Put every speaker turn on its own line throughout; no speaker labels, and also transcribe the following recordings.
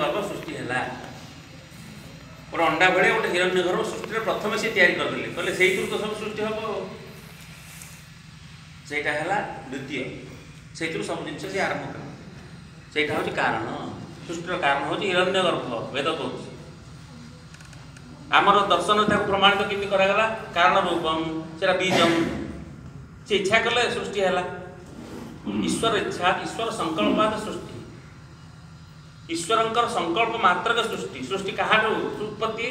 ଗର୍ଭ ସୃଷ୍ଟି ହେଲା ଗୋଟେ ଅଣ୍ଡା ଭଳିଆ ଗୋଟେ ହିରଣ୍ୟ ଗର୍ଭ ସୃଷ୍ଟିରେ ପ୍ରଥମେ ସେ ତିଆରି କରିଦେଲେ କହିଲେ ସେଇଥିରୁ ତ ସବୁ ସୃଷ୍ଟି ହେବ ସେଇଟା ହେଲା ଦ୍ୱିତୀୟ ସେଇଥିରୁ ସବୁ ଜିନିଷ ସେ ଆରମ୍ଭ କଲେ ସେଇଟା ହେଉଛି କାରଣ ସୃଷ୍ଟିର କାରଣ ହେଉଛି ହିରଣ୍ୟ ଗର୍ଭ ବେଦ କହୁଛି ଆମର ଦର୍ଶନ ତାକୁ ପ୍ରମାଣିତ କେମିତି କରାଗଲା କାରଣ ରୂପମ ସେଟା ବୀଜମ ସେ ଇଚ୍ଛା କଲେ ସୃଷ୍ଟି ହେଲା ଈଶ୍ୱର ଇଚ୍ଛା ଈଶ୍ୱର ସଂକଳ୍ପ ସୃଷ୍ଟି ଈଶ୍ୱରଙ୍କର ସଂକଳ୍ପ ମାତ୍ରକ ସୃଷ୍ଟି ସୃଷ୍ଟି କାହାଠୁ ସୁପତି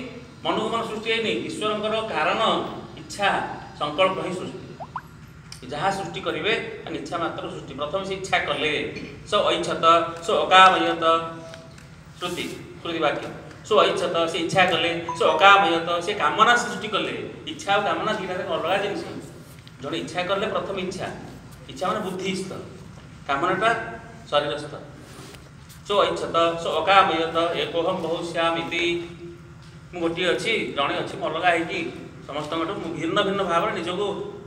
ମନୋଗମନ ସୃଷ୍ଟି ହେଇନି ଈଶ୍ୱରଙ୍କର କାରଣ ଇଚ୍ଛା ସଂକଳ୍ପ ହିଁ ସୃଷ୍ଟି ଯାହା ସୃଷ୍ଟି କରିବେ ତାଙ୍କ ଇଚ୍ଛା ମାତ୍ର ସୃଷ୍ଟି ପ୍ରଥମେ ସେ ଇଚ୍ଛା କଲେ ସ ଐଚ୍ଛତ ସ ଅକାମୟତ ଶ୍ରୁତି ଶ୍ରୁତି ବାକ୍ୟ ସ ଐଚ୍ଛତ ସେ ଇଚ୍ଛା କଲେ ସ ଅକାମୟତ ସେ କାମନା ସୃଷ୍ଟି କଲେ ଇଚ୍ଛା ଆଉ କାମନା ଦୁଇଟା ତାଙ୍କ ଅଲଗା ଜିନିଷ ଜଣେ ଇଚ୍ଛା କଲେ ପ୍ରଥମେ ଇଚ୍ଛା ଇଚ୍ଛା ମାନେ ବୁଦ୍ଧିସ୍ଥ କାମନାଟା ଶରୀରସ୍ଥ सो ईत सो अकामयत एकोहम बहुश्यामी गोटे अच्छी जड़े अच्छी मुझे अलग है समस्त भिन्न भिन्न भाव में निजक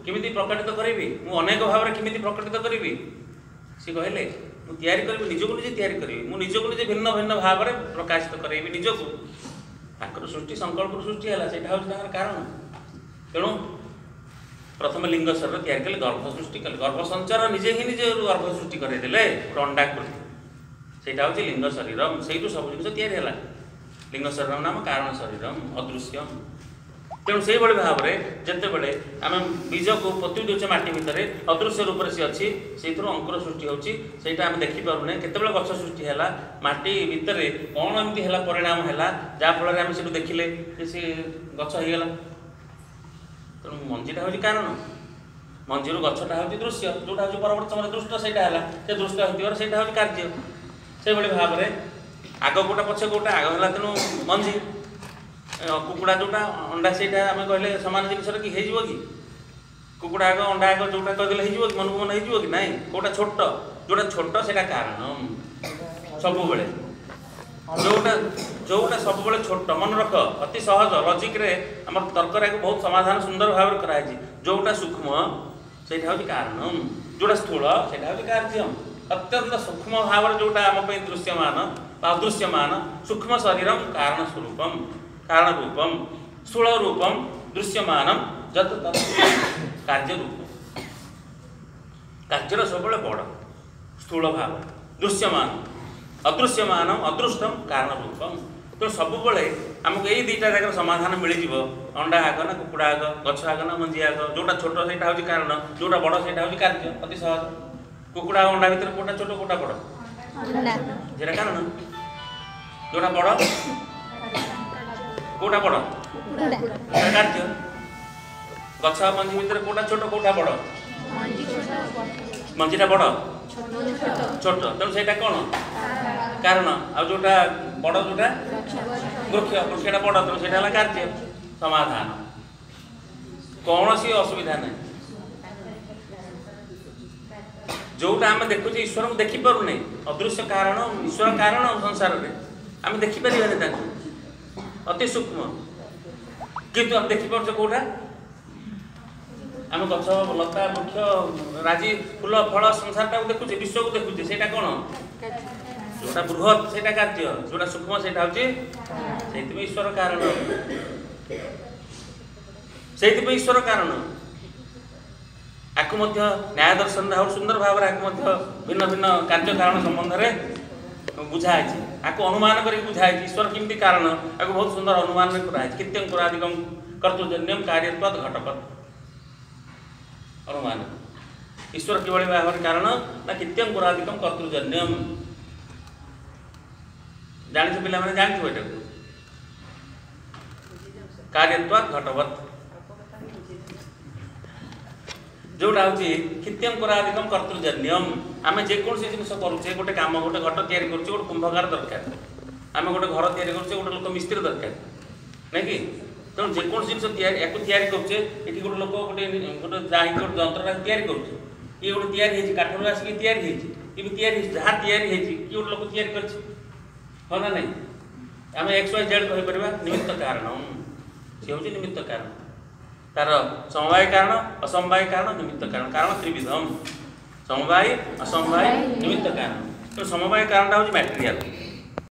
केमी प्रकटित करी मुक भाव में कमी प्रकटित करी सी कहले मुझे निजे या निजक निजे भिन्न भिन्न भाव में प्रकाशित करी निजक सृष्टि संकल्प सृष्टि है कारण तेणु प्रथम लिंग स्वर या गर्भ सृष्टि कले गर्भ सचार निजे ही निजे गर्भ सृष्टि करदे अंडाकृति त्यही हौ लिङ्ग शरीरम सही सबै जिस इयरीहेला लिङ्ग शरीरम नाम कारण शरीरम अदृश्य जते भावर आमे बीज को बीजको दोच माटी भितरे अदृश्य रूपले सि अस् अंकुर सृष्टि हेर्नु आमे देखि केते केतब गछ सृष्टि अंति कमि परिणाम होला देखिले आउँछु से गछ त मजीटा हौ कारण मञ्जिर गछटा दृश्य जोटा पवर्ती समृष्ट त्यही भावना आग के पछाडि आग होला तेणु मञ्जी कुकुडा जोटा अन्डा कहिले समान जिस र कि कुरा अन्डा आगो जोटाइदियो मनको मन मन है कि नै केही छोटो जोटा छोट सबै कारण सब सबैबेट जोटा सबैबे छोट मनोरख अति सहज तर्क तर्करा बहुत समाधान सुन्दर भावी जोटा सूक्ष्म हो कि कारण जोटा स्थू सही हो कार्जम अत्यन्त सूक्ष्म भावर जोटा आम पनि दृश्यमान वा अदृश्यमान सूक्ष्म शरीरम कारण स्वरूपम कारण रूपम स्थूल रूपम दृश्यमानम जत कार्य रूपम କାର୍ଯ୍ୟର ସବୁବେଳେ ବଡ଼ ସ୍ଥୂଳ ଭାବ ଦୃଶ୍ୟମାନ ଅଦୃଶ୍ୟମାନ ଅଦୃଷ୍ଟମ କାରଣ ରୂପମ ତେଣୁ ସବୁବେଳେ ଆମକୁ ଏଇ ଦୁଇଟା ଜାଗାର ସମାଧାନ ମିଳିଯିବ ଅଣ୍ଡା ଆଗ ନା କୁକୁଡ଼ା ଆଗ ଗଛ ଆଗ ନା ମଞ୍ଜି ଆଗ ଯେଉଁଟା ଛୋଟ ସେଇଟା ହେଉଛି କାରଣ ଯେଉଁଟା ବଡ଼ ସେଇଟା ହେଉଛି କାର୍ଯ୍ୟ ଅତି ସହଜ କୁକୁଡ଼ା ଆଉ ଅଣ୍ଡା ଭିତରେ କୋଉଟା ଛୋଟ କୋଉଟା ବଡ଼ যেটা কারণ কোটা বড় কোটা বড় কার্য গছ মঞ্জি ভিতরে কোনটা ছোট কোনটা বড় মঞ্জিটা বড় ছোট তেমন সেটা কোণ কারণ আউটা বড় যেটা বৃক্ষ বৃক্ষটা বড় তেমন সেটা হল কার্য সমাধান কৌশি অসুবিধা নাই ଯେଉଁଟା ଆମେ ଦେଖୁଛେ ଈଶ୍ୱରଙ୍କୁ ଦେଖିପାରୁନି ଅଦୃଶ୍ୟ କାରଣ ଈଶ୍ୱର କାରଣ ସଂସାରରେ ଆମେ ଦେଖିପାରିବାନି ତାଙ୍କୁ ଅତି ସୂକ୍ଷ୍ମ କିନ୍ତୁ ଆମେ ଦେଖିପାରୁଛେ କେଉଁଟା ଆମେ ଗଛ ଲତା ବୃକ୍ଷ ରାଜି ଫୁଲ ଫଳ ସଂସାରଟାକୁ ଦେଖୁଛେ ବିଶ୍ୱକୁ ଦେଖୁଛେ ସେଇଟା କ'ଣ ଯେଉଁଟା ବୃହତ ସେଇଟା କାର୍ଯ୍ୟ ଯେଉଁଟା ସୂକ୍ଷ୍ମ ସେଇଟା ହେଉଛି ସେଇଥିପାଇଁ ଈଶ୍ୱର କାରଣ ସେଇଥିପାଇଁ ଈଶ୍ୱର କାରଣ ଆକୁ ମଧ୍ୟ ନ୍ୟାୟ ଦର୍ଶନ ରାହୁଲ ସୁନ୍ଦର ଭାବରେ ଆକୁ ମଧ୍ୟ ଭିନ୍ନ ଭିନ୍ନ କାର୍ଯ୍ୟକାରଣ ସମ୍ବନ୍ଧରେ ବୁଝାହେଇଛି ଆକୁ ଅନୁମାନ କରିକି ବୁଝାହେଇଛି ଈଶ୍ୱର କେମିତି କାରଣ ଆକୁ ବହୁତ ସୁନ୍ଦର ଅନୁମାନରେ କରାହେଇଛି କେତେ ଅଙ୍କରାଧିକମ କର୍ତ୍ତୃଜନ୍ୟମ କାର୍ଯ୍ୟତ୍ୱାତ ଘଟକତ ଅନୁମାନ ଈଶ୍ୱର କିଭଳି ଭାବରେ କାରଣ ନା କେତେ ଅଙ୍କରାଧିକମ କର୍ତ୍ତୃଜନ୍ୟମ ଜାଣିଛ ପିଲାମାନେ ଜାଣିଥିବ ଏଟାକୁ କାର୍ଯ୍ୟତ୍ୱାତ ଘଟବତ ଯେଉଁଟା ହେଉଛି କ୍ଷିତ୍ୟଙ୍କରାଧିକମ କର୍ତ୍ତୃଜନ୍ୟମ ଆମେ ଯେକୌଣସି ଜିନିଷ କରୁଛେ ଗୋଟେ କାମ ଗୋଟେ ଘଟ ତିଆରି କରୁଛେ ଗୋଟେ କୁମ୍ଭକାର ଦରକାର ଆମେ ଗୋଟେ ଘର ତିଆରି କରୁଛେ ଗୋଟେ ଲୋକ ମିସ୍ତ୍ରୀ ଦରକାର ନାଇଁ କି ତେଣୁ ଯେକୌଣସି ଜିନିଷ ତିଆରି ୟାକୁ ତିଆରି କରୁଛେ ଏଠି ଗୋଟେ ଲୋକ ଗୋଟେ ଗୋଟେ ଯାହା ଗୋଟେ ଯନ୍ତ୍ରଟାକୁ ତିଆରି କରୁଛେ ଇଏ ଗୋଟେ ତିଆରି ହେଇଛି କାଠରୁ ଆସିକି ତିଆରି ହେଇଛି ଇଏ ତିଆରି ହେଇଛି ଯାହା ତିଆରି ହେଇଛି କିଏ ଗୋଟେ ଲୋକ ତିଆରି କରିଛି ହଁ ନା ନାହିଁ ଆମେ ଏକ୍ସ ୱାଇ ଜେଡ୍ କହିପାରିବା ନିମିତ୍ତ କାରଣ ସେ ହେଉଛି ନିମିତ୍ତ କାରଣ तर समवाय कारण असमवाय कारण निमित्त कारण कारण त्रिविधम समवाय असमवाय निमित्त कारण समवाय कारण हौ ब्याक्टेरीयर